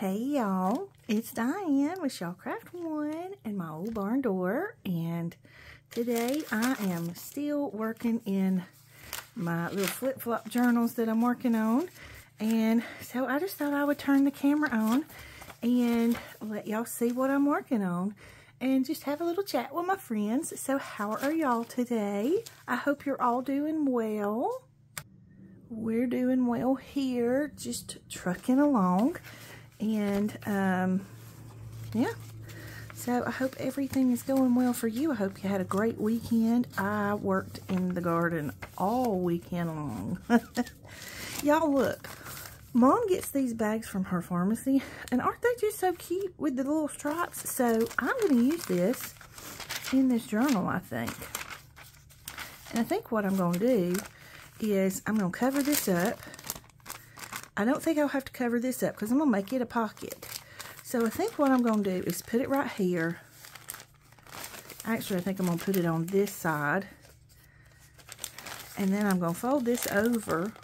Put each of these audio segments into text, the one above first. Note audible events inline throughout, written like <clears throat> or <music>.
Hey y'all, it's Diane with Shawcraft One and my old barn door and today I am still working in my little flip-flop journals that I'm working on and so I just thought I would turn the camera on and let y'all see what I'm working on and just have a little chat with my friends. So how are y'all today? I hope you're all doing well. We're doing well here, just trucking along. And, um, yeah. So I hope everything is going well for you. I hope you had a great weekend. I worked in the garden all weekend long. <laughs> Y'all look. Mom gets these bags from her pharmacy. And aren't they just so cute with the little stripes? So I'm going to use this in this journal, I think. And I think what I'm going to do is I'm going to cover this up I don't think I'll have to cover this up because I'm going to make it a pocket. So I think what I'm going to do is put it right here. Actually, I think I'm going to put it on this side. And then I'm going to fold this over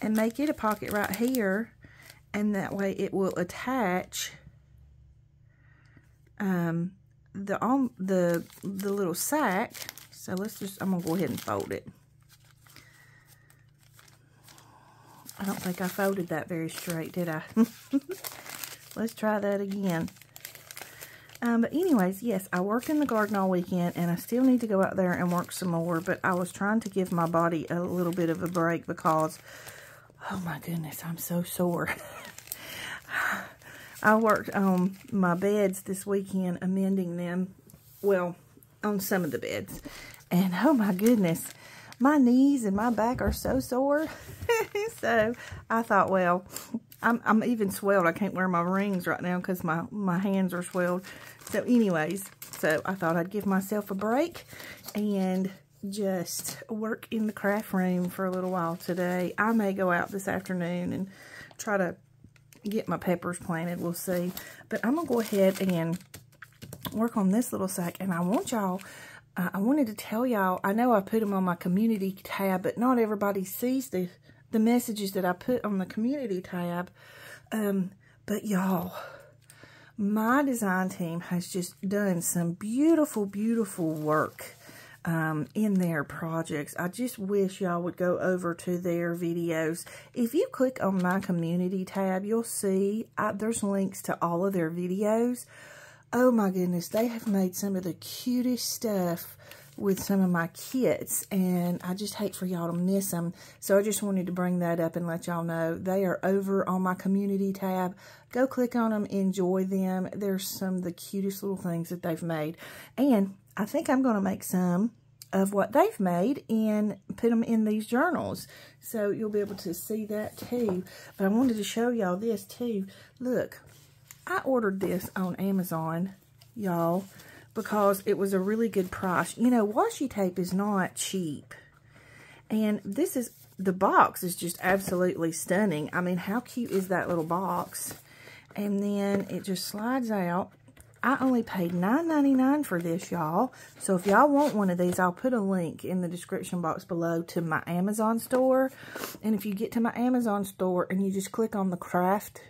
and make it a pocket right here. And that way it will attach um, the, um, the, the little sack. So let's just, I'm going to go ahead and fold it. I don't think I folded that very straight, did I? <laughs> Let's try that again. Um, but anyways, yes, I worked in the garden all weekend, and I still need to go out there and work some more, but I was trying to give my body a little bit of a break because, oh my goodness, I'm so sore. <laughs> I worked on my beds this weekend, amending them, well, on some of the beds, and oh my goodness, my knees and my back are so sore. <laughs> so I thought, well, I'm, I'm even swelled. I can't wear my rings right now because my, my hands are swelled. So anyways, so I thought I'd give myself a break and just work in the craft room for a little while today. I may go out this afternoon and try to get my peppers planted. We'll see. But I'm going to go ahead and work on this little sack. And I want y'all uh, I wanted to tell y'all, I know I put them on my community tab, but not everybody sees the, the messages that I put on the community tab. Um, but y'all, my design team has just done some beautiful, beautiful work um, in their projects. I just wish y'all would go over to their videos. If you click on my community tab, you'll see I, there's links to all of their videos. Oh my goodness, they have made some of the cutest stuff with some of my kits, and I just hate for y'all to miss them. So I just wanted to bring that up and let y'all know. They are over on my community tab. Go click on them, enjoy them. There's some of the cutest little things that they've made. And I think I'm going to make some of what they've made and put them in these journals. So you'll be able to see that too. But I wanted to show y'all this too. Look, I ordered this on Amazon, y'all, because it was a really good price. You know, washi tape is not cheap. And this is, the box is just absolutely stunning. I mean, how cute is that little box? And then it just slides out. I only paid $9.99 for this, y'all. So if y'all want one of these, I'll put a link in the description box below to my Amazon store. And if you get to my Amazon store and you just click on the craft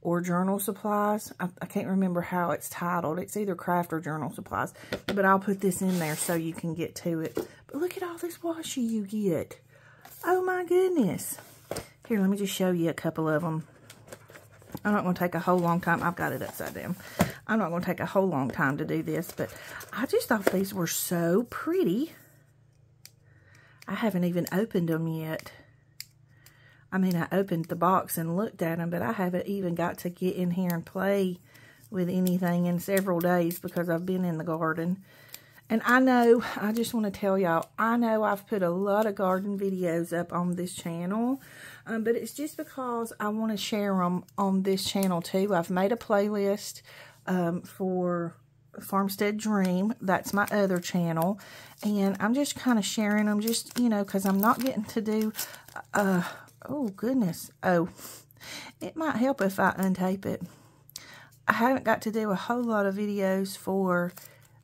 or journal supplies. I, I, can't remember how it's titled. It's either craft or journal supplies. But I'll put this in there so you can get to it. But look at all this washi you get. Oh my goodness. Here, let me just show you a couple of them. I'm not going to take a whole long time. I've got it upside down. I'm not going to take a whole long time to do this. But I just thought these were so pretty. I haven't even opened them yet. I mean, I opened the box and looked at them, but I haven't even got to get in here and play with anything in several days because I've been in the garden. And I know, I just want to tell y'all, I know I've put a lot of garden videos up on this channel, um, but it's just because I want to share them on this channel too. I've made a playlist um, for Farmstead Dream. That's my other channel. And I'm just kind of sharing them just, you know, because I'm not getting to do uh, Oh, goodness. Oh, it might help if I untape it. I haven't got to do a whole lot of videos for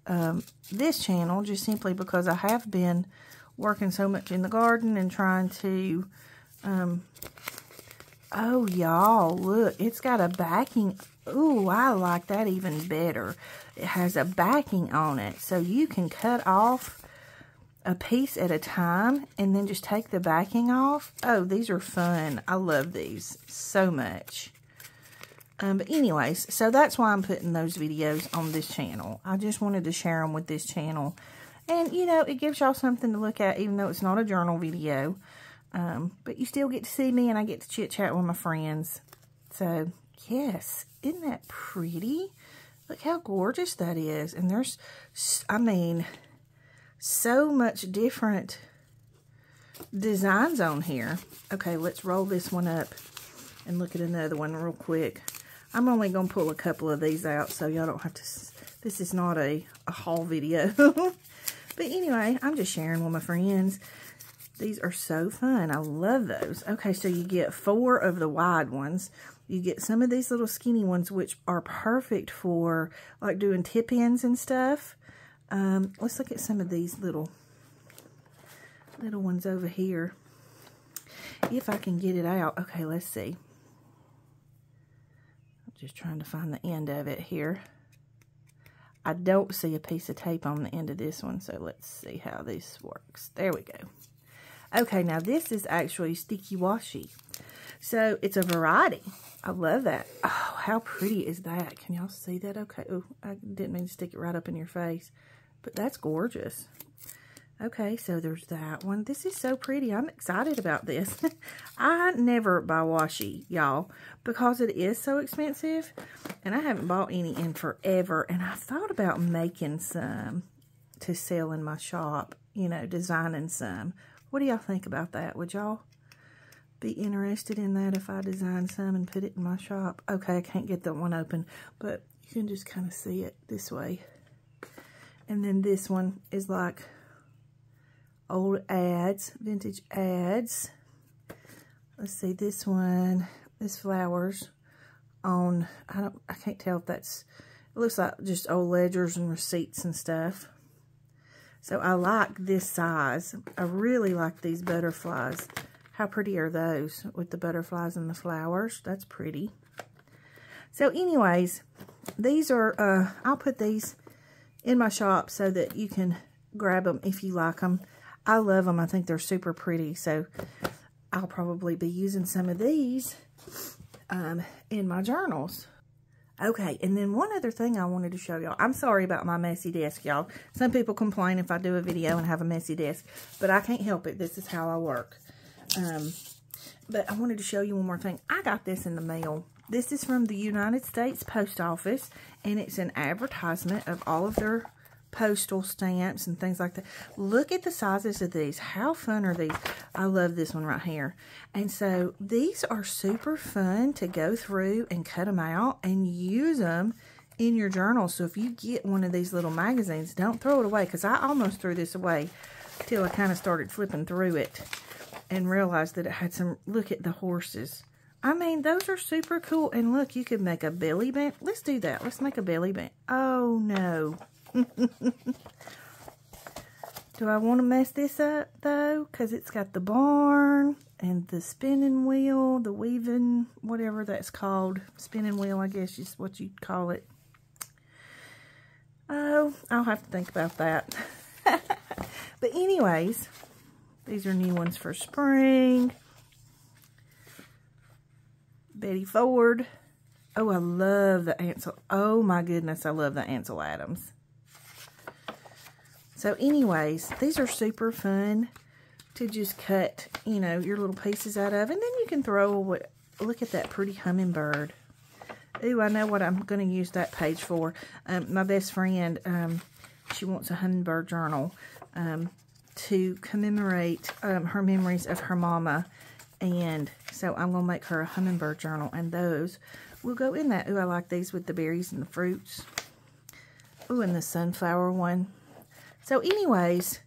um, this channel just simply because I have been working so much in the garden and trying to um, Oh, y'all, look, it's got a backing. Ooh, I like that even better. It has a backing on it, so you can cut off a piece at a time and then just take the backing off. Oh, these are fun. I love these so much. Um, but anyways, so that's why I'm putting those videos on this channel. I just wanted to share them with this channel. And, you know, it gives y'all something to look at, even though it's not a journal video. Um, but you still get to see me, and I get to chit-chat with my friends. So, yes, isn't that pretty? Look how gorgeous that is. And there's, I mean, so much different designs on here. Okay, let's roll this one up and look at another one real quick. I'm only going to pull a couple of these out so y'all don't have to... This is not a, a haul video. <laughs> but anyway, I'm just sharing with my friends. These are so fun. I love those. Okay, so you get four of the wide ones. You get some of these little skinny ones, which are perfect for like doing tip-ins and stuff. Um, let's look at some of these little little ones over here. If I can get it out. Okay, let's see. I'm just trying to find the end of it here. I don't see a piece of tape on the end of this one, so let's see how this works. There we go. Okay, now this is actually sticky washi. So it's a variety. I love that. Oh, how pretty is that? Can y'all see that? Okay. Oh, I didn't mean to stick it right up in your face. But that's gorgeous. Okay, so there's that one. This is so pretty. I'm excited about this. <laughs> I never buy washi, y'all, because it is so expensive. And I haven't bought any in forever. And I thought about making some to sell in my shop, you know, designing some. What do y'all think about that? Would y'all be interested in that if I design some and put it in my shop? Okay, I can't get that one open, but you can just kind of see it this way. And then this one is like old ads, vintage ads. Let's see, this one is flowers on, I don't, I can't tell if that's, it looks like just old ledgers and receipts and stuff. So I like this size. I really like these butterflies. How pretty are those with the butterflies and the flowers? That's pretty. So anyways, these are, uh, I'll put these in my shop so that you can grab them if you like them. I love them. I think they're super pretty. So I'll probably be using some of these um, in my journals. Okay, and then one other thing I wanted to show y'all. I'm sorry about my messy desk, y'all. Some people complain if I do a video and have a messy desk, but I can't help it. This is how I work. Um, but I wanted to show you one more thing. I got this in the mail. This is from the United States Post Office, and it's an advertisement of all of their postal stamps and things like that. Look at the sizes of these. How fun are these? I love this one right here. And so these are super fun to go through and cut them out and use them in your journal. So if you get one of these little magazines, don't throw it away because I almost threw this away till I kind of started flipping through it and realized that it had some, look at the horses. I mean, those are super cool. And look, you could make a belly band. Let's do that. Let's make a belly band. Oh, no. <laughs> Do I want to mess this up, though? Because it's got the barn and the spinning wheel, the weaving, whatever that's called. Spinning wheel, I guess is what you'd call it. Oh, I'll have to think about that. <laughs> but anyways, these are new ones for spring. Betty Ford. Oh, I love the Ansel. Oh, my goodness, I love the Ansel Adams. So anyways, these are super fun to just cut, you know, your little pieces out of. And then you can throw, what, look at that pretty hummingbird. Ooh, I know what I'm going to use that page for. Um, my best friend, um, she wants a hummingbird journal um, to commemorate um, her memories of her mama. And so I'm going to make her a hummingbird journal. And those will go in that. Ooh, I like these with the berries and the fruits. Ooh, and the sunflower one. So anyways,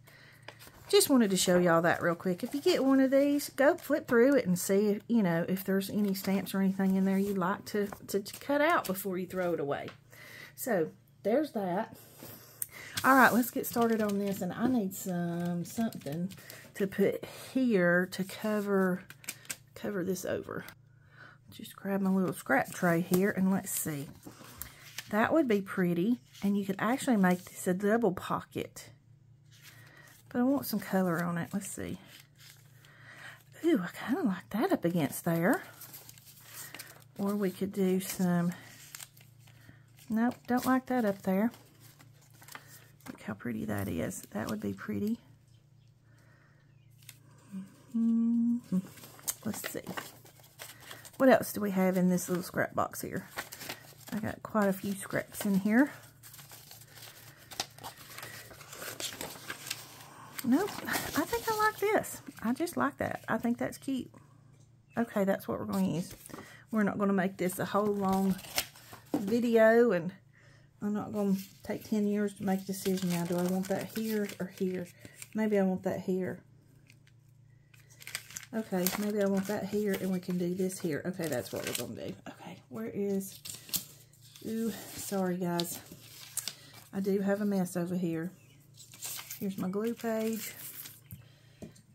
just wanted to show y'all that real quick. If you get one of these, go flip through it and see, if, you know, if there's any stamps or anything in there you'd like to, to cut out before you throw it away. So, there's that. All right, let's get started on this. And I need some something to put here to cover cover this over. just grab my little scrap tray here and let's see. That would be pretty. And you could actually make this a double pocket. But I want some color on it. Let's see. Ooh, I kind of like that up against there. Or we could do some... Nope, don't like that up there. Look how pretty that is. That would be pretty. Mm -hmm. Let's see. What else do we have in this little scrap box here? I got quite a few scraps in here. No, I think I like this. I just like that. I think that's cute. Okay, that's what we're going to use. We're not going to make this a whole long video, and I'm not going to take 10 years to make a decision now. Do I want that here or here? Maybe I want that here. Okay, maybe I want that here, and we can do this here. Okay, that's what we're going to do. Okay, where is... Ooh, sorry, guys. I do have a mess over here. Here's my glue page,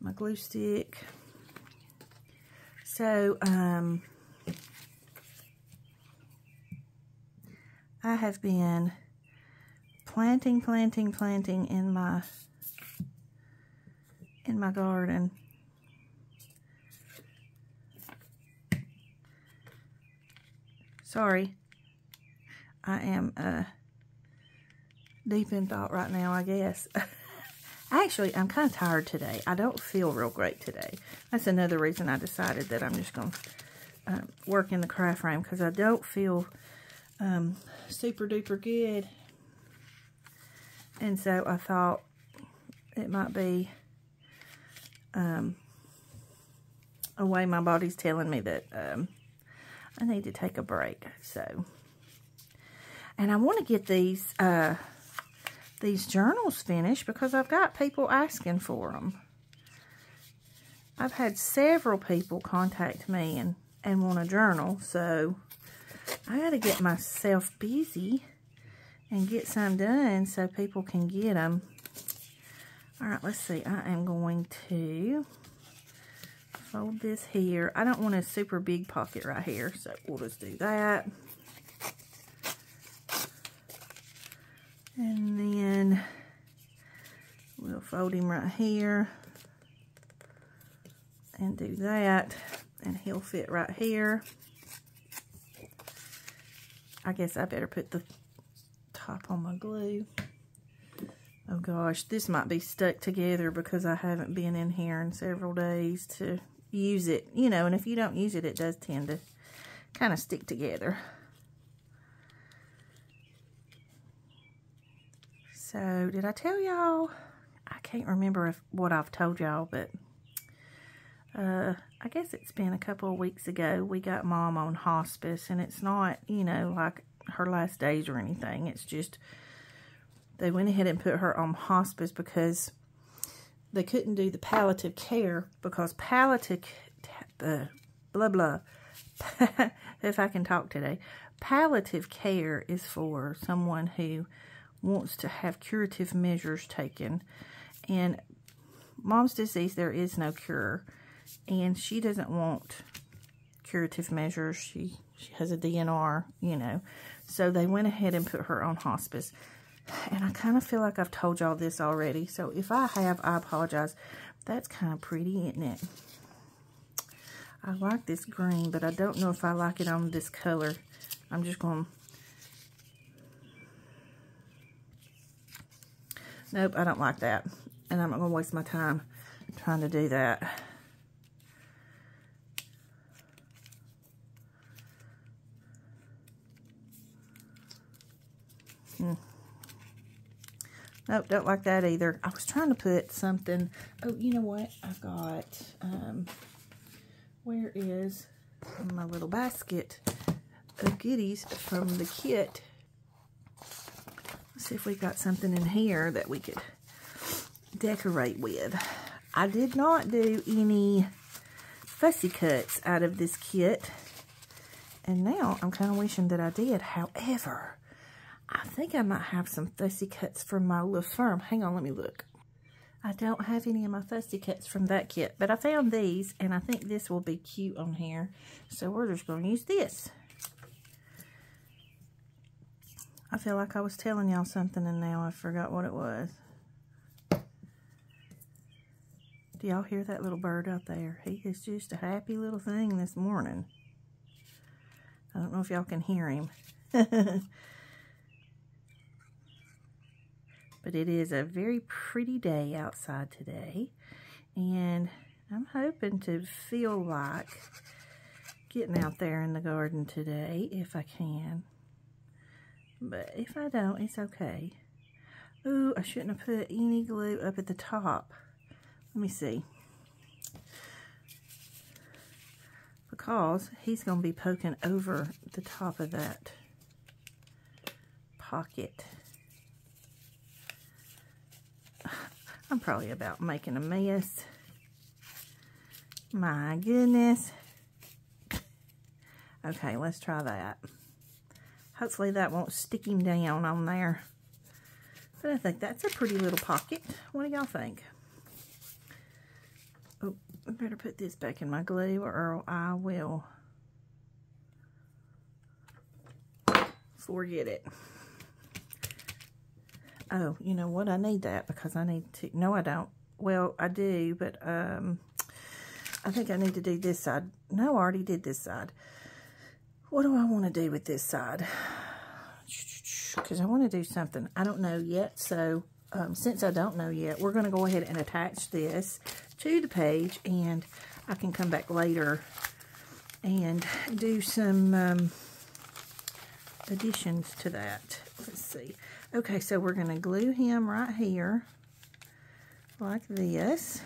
my glue stick. So, um, I have been planting, planting, planting in my in my garden. Sorry. I am uh, deep in thought right now, I guess. <laughs> Actually, I'm kind of tired today. I don't feel real great today. That's another reason I decided that I'm just going to uh, work in the craft frame because I don't feel um, super duper good. And so I thought it might be um, a way my body's telling me that um, I need to take a break. So, and I want to get these uh, these journals finished because I've got people asking for them. I've had several people contact me and, and want a journal, so I got to get myself busy and get some done so people can get them. All right, let's see. I am going to fold this here. I don't want a super big pocket right here, so we'll just do that. And then we'll fold him right here and do that. And he'll fit right here. I guess I better put the top on my glue. Oh gosh, this might be stuck together because I haven't been in here in several days to use it. You know, and if you don't use it, it does tend to kind of stick together. So, did I tell y'all? I can't remember if, what I've told y'all, but uh, I guess it's been a couple of weeks ago. We got Mom on hospice, and it's not, you know, like her last days or anything. It's just they went ahead and put her on hospice because they couldn't do the palliative care because palliative, uh, blah, blah, <laughs> if I can talk today, palliative care is for someone who wants to have curative measures taken. And mom's disease, there is no cure. And she doesn't want curative measures. She, she has a DNR, you know. So they went ahead and put her on hospice. And I kind of feel like I've told y'all this already. So if I have, I apologize. That's kind of pretty, isn't it? I like this green, but I don't know if I like it on this color. I'm just going to Nope, I don't like that. And I'm not going to waste my time trying to do that. Hmm. Nope, don't like that either. I was trying to put something. Oh, you know what? I've got, um, where is my little basket of goodies from the kit see if we got something in here that we could decorate with. I did not do any fussy cuts out of this kit. And now I'm kind of wishing that I did. However, I think I might have some fussy cuts from my little firm. Hang on, let me look. I don't have any of my fussy cuts from that kit, but I found these, and I think this will be cute on here. So we're just going to use this. I feel like I was telling y'all something, and now I forgot what it was. Do y'all hear that little bird out there? He is just a happy little thing this morning. I don't know if y'all can hear him. <laughs> but it is a very pretty day outside today. And I'm hoping to feel like getting out there in the garden today if I can. But if I don't, it's okay. Ooh, I shouldn't have put any glue up at the top. Let me see. Because he's going to be poking over the top of that pocket. I'm probably about making a mess. My goodness. Okay, let's try that. Hopefully that won't stick him down on there. But I think that's a pretty little pocket. What do y'all think? Oh, I better put this back in my glue or I will forget it. Oh, you know what? I need that because I need to... No, I don't. Well, I do, but um, I think I need to do this side. No, I already did this side. What do I want to do with this side? <sighs> Because I want to do something. I don't know yet, so um, since I don't know yet, we're going to go ahead and attach this to the page, and I can come back later and do some um, additions to that. Let's see. Okay, so we're going to glue him right here like this.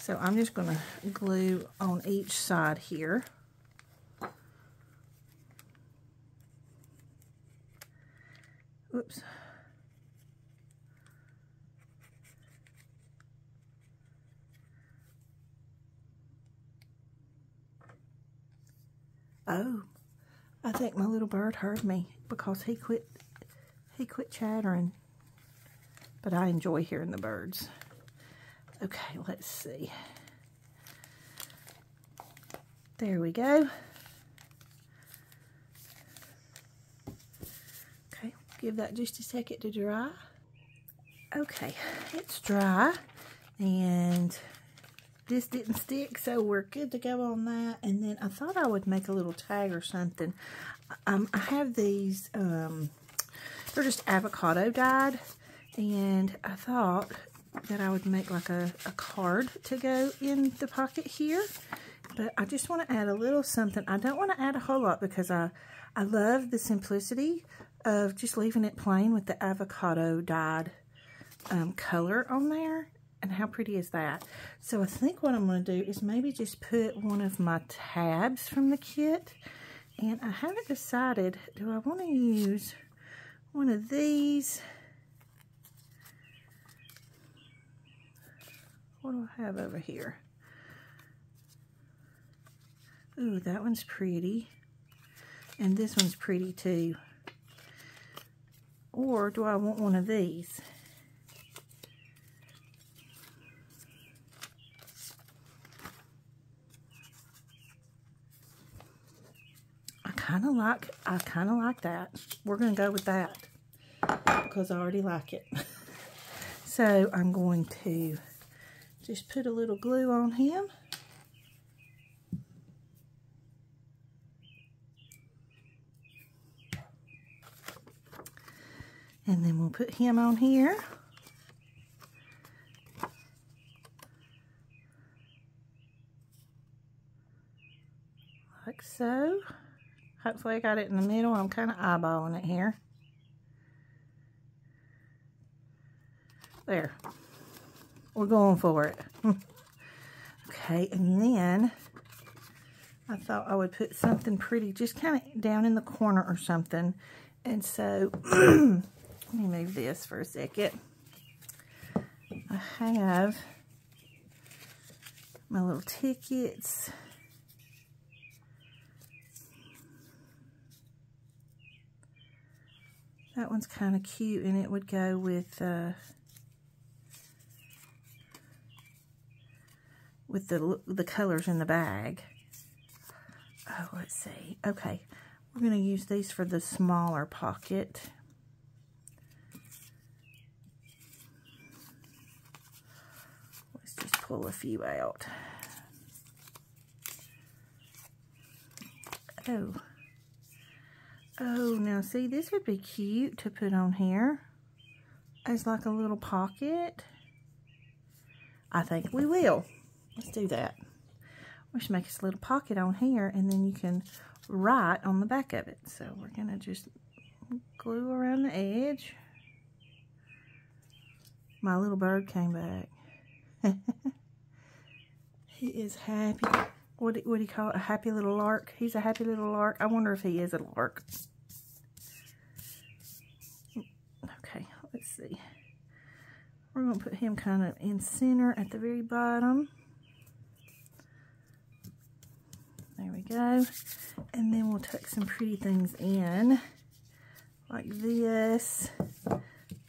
So I'm just going to glue on each side here. Oops. Oh, I think my little bird heard me because he quit he quit chattering. But I enjoy hearing the birds. Okay, let's see. There we go. Okay, give that just a second to dry. Okay, it's dry and this didn't stick, so we're good to go on that. And then I thought I would make a little tag or something. Um, I have these, um, they're just avocado dyed, and I thought that I would make like a, a card to go in the pocket here. But I just want to add a little something. I don't want to add a whole lot because I, I love the simplicity of just leaving it plain with the avocado dyed um, color on there. And how pretty is that? So I think what I'm going to do is maybe just put one of my tabs from the kit. And I haven't decided, do I want to use one of these? What do I have over here? Ooh, that one's pretty. And this one's pretty too. Or do I want one of these? Kind of like, I kind of like that. We're going to go with that because I already like it. <laughs> so I'm going to just put a little glue on him. And then we'll put him on here. Like so. Hopefully I got it in the middle. I'm kind of eyeballing it here. There. We're going for it. <laughs> okay, and then I thought I would put something pretty just kind of down in the corner or something. And so, <clears throat> let me move this for a second. I have my little tickets. That one's kind of cute, and it would go with, uh, with the, the colors in the bag. Oh, let's see. Okay, we're going to use these for the smaller pocket. Let's just pull a few out. Oh. Oh, now see, this would be cute to put on here as like a little pocket. I think we will. Let's do that. We should make us a little pocket on here and then you can write on the back of it. So we're going to just glue around the edge. My little bird came back. <laughs> he is happy. What, do you call it? A happy little lark? He's a happy little lark. I wonder if he is a lark. Okay, let's see. We're going to put him kind of in center at the very bottom. There we go. And then we'll tuck some pretty things in. Like this.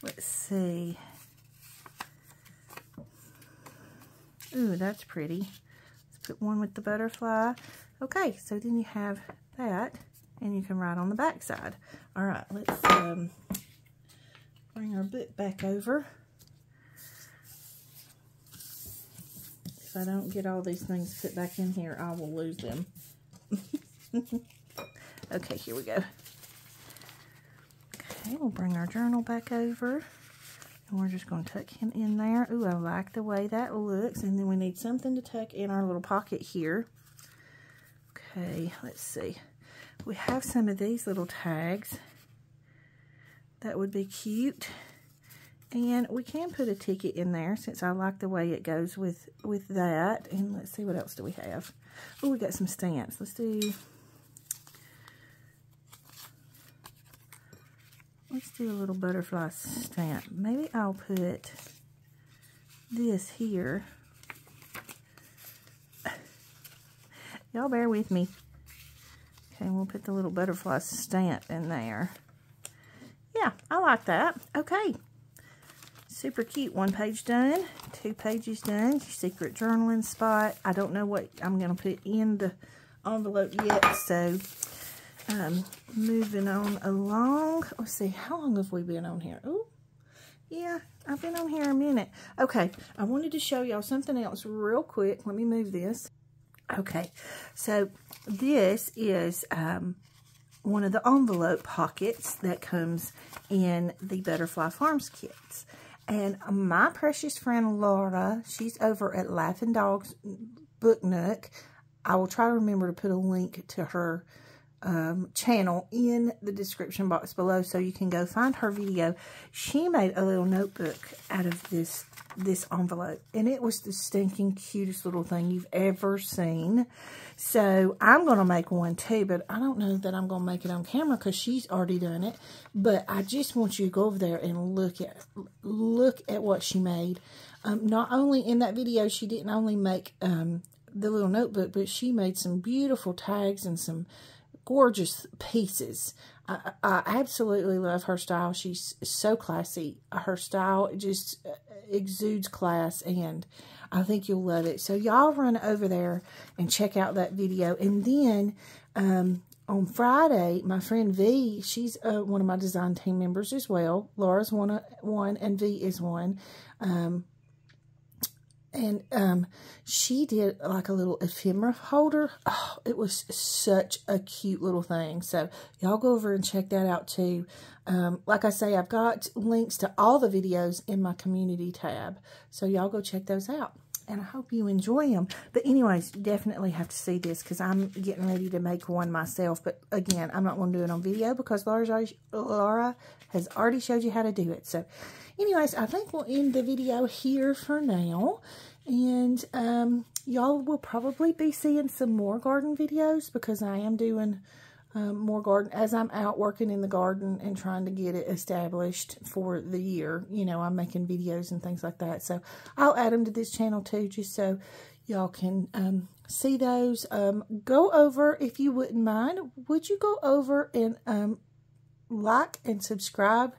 Let's see. Ooh, that's pretty. Put one with the butterfly. Okay, so then you have that. And you can write on the back side. All right, let's um, bring our book back over. If I don't get all these things put back in here, I will lose them. <laughs> okay, here we go. Okay, we'll bring our journal back over. And we're just going to tuck him in there. Ooh, I like the way that looks. And then we need something to tuck in our little pocket here. Okay, let's see. We have some of these little tags. That would be cute. And we can put a ticket in there since I like the way it goes with, with that. And let's see, what else do we have? Oh, we got some stamps. Let's do... Let's do a little butterfly stamp. Maybe I'll put this here. Y'all bear with me. Okay, we'll put the little butterfly stamp in there. Yeah, I like that. Okay. Super cute. One page done. Two pages done. Your secret journaling spot. I don't know what I'm going to put in the envelope yet. So, um, moving on along. Let's see. How long have we been on here? Oh, yeah. I've been on here a minute. Okay. I wanted to show y'all something else real quick. Let me move this. Okay. So, this is... Um, one of the envelope pockets that comes in the Butterfly Farms kits. And my precious friend Laura, she's over at Laughing Dogs Book Nook. I will try to remember to put a link to her um, channel in the description box below so you can go find her video. She made a little notebook out of this this envelope. And it was the stinking cutest little thing you've ever seen. So I'm going to make one too, but I don't know that I'm going to make it on camera because she's already done it. But I just want you to go over there and look at look at what she made. Um, not only in that video, she didn't only make um, the little notebook, but she made some beautiful tags and some gorgeous pieces. I, I, absolutely love her style. She's so classy. Her style just exudes class and I think you'll love it. So y'all run over there and check out that video. And then um, on Friday, my friend V, she's uh, one of my design team members as well. Laura's one, uh, one and V is one. Um, and um, she did like a little ephemera holder. Oh, it was such a cute little thing. So y'all go over and check that out too. Um, like I say, I've got links to all the videos in my community tab. So y'all go check those out. And I hope you enjoy them. But anyways, definitely have to see this because I'm getting ready to make one myself. But again, I'm not going to do it on video because Laura's, Laura has already showed you how to do it. So anyways, I think we'll end the video here for now. And um, y'all will probably be seeing some more garden videos because I am doing um, more garden as I'm out working in the garden and trying to get it established for the year. You know, I'm making videos and things like that. So I'll add them to this channel too, just so y'all can um, see those. Um, go over, if you wouldn't mind, would you go over and um, like and subscribe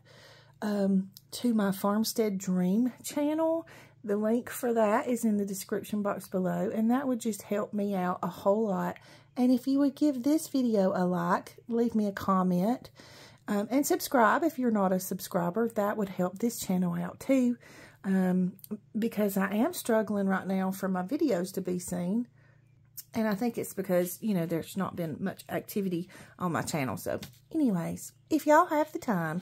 um, to my Farmstead Dream channel? The link for that is in the description box below, and that would just help me out a whole lot. And if you would give this video a like, leave me a comment, um, and subscribe if you're not a subscriber, that would help this channel out too, um, because I am struggling right now for my videos to be seen. And I think it's because, you know, there's not been much activity on my channel. So, anyways, if y'all have the time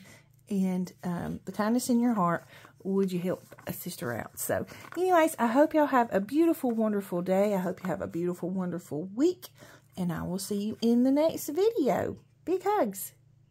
and um, the kindness in your heart, would you help a sister out? So, anyways, I hope y'all have a beautiful, wonderful day. I hope you have a beautiful, wonderful week. And I will see you in the next video. Big hugs.